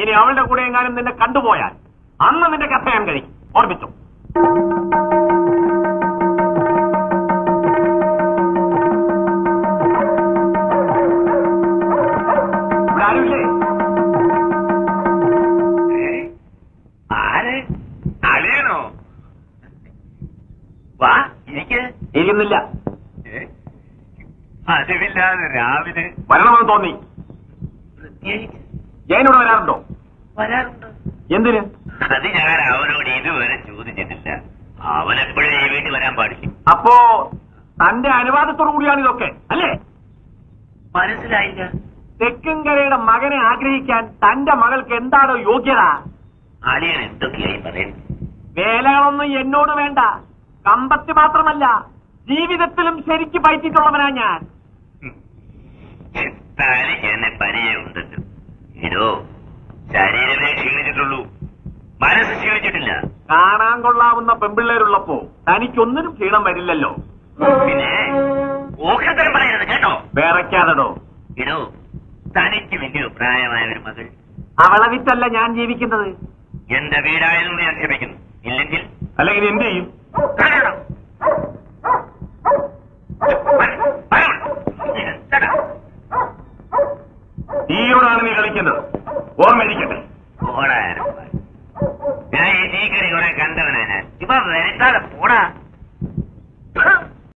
ഇനി അവളുടെ കൂടെ എങ്ങാനും നിന്നെ കണ്ടുപോയാൽ അന്ന് നിന്റെ കഥ ഞാൻ കഴിക്കും. ഓർമ്മിച്ചോ? വാ ഇരിക്ക്. ഇരിക്കുന്നില്ല. പതിവില്ലാതെ രാവിലെ വരണമെന്ന് തോന്നി. ജയനോട് വരാറുണ്ടോ? വരാറുണ്ട്. എന്തിന്? അത് ഞാൻ അവനോട് ഇതുവരെ ചോദിച്ചിട്ടില്ല. അവൻ അവനെപ്പോഴും ഈ വീട്ടിൽ വരാൻ പാടില്ല. അപ്പോ തന്റെ അനുവാദത്തോടു കൂടിയാണ് ഇതൊക്കെ അല്ലേ? മനസ്സിലായില്ല. തെക്കൻകരയുടെ മകനെ ആഗ്രഹിക്കാൻ തന്റെ മകൾക്ക് എന്താണോ യോഗ്യത? അളിയൻ എന്തൊക്കെയായി പറയുന്നത് വേലകളൊന്നും എന്നോട് വേണ്ട. കമ്പത്തി മാത്രമല്ല ജീവിതത്തിലും ശരിക്ക് പയറ്റിട്ടുള്ളവനാ ഞാൻ തനിക്ക് എന്നെ പരിചയമുണ്ടല്ലോ ഇടോ ശരീരമേ ക്ഷീണിച്ചിട്ടുള്ളൂ. മനസ്സ് ക്ഷീണിച്ചിട്ടില്ല. കാണാൻ കൊള്ളാവുന്ന പെമ്പിള്ളേരുള്ളപ്പോ തനിക്കൊന്നിനും ക്ഷീണം വരില്ലല്ലോ. പിന്നെ ഓഹത്തരം പറയരുത് കേട്ടോ. വേറയ്ക്കാതടോ ഇടോ തനിക്ക് വലിയ പ്രായമായ ഒരു മകൾ. അവളെ വിറ്റല്ല ഞാൻ ജീവിക്കുന്നത്. എന്റെ വീടായതുകൊണ്ട് ഞാൻ ക്ഷമിക്കുന്നു ഇല്ലെങ്കിൽ അല്ലെങ്കിൽ എന്ത് ചെയ്യും? ഈയോടാണ്? തീയോടാണ് നീ കളിക്കുന്നത്. ഓർമ്മയിരിക്കട്ടെ. போட. சீக்கிரம் கூட கந்தவன இவன் வெறுத்தால போடா.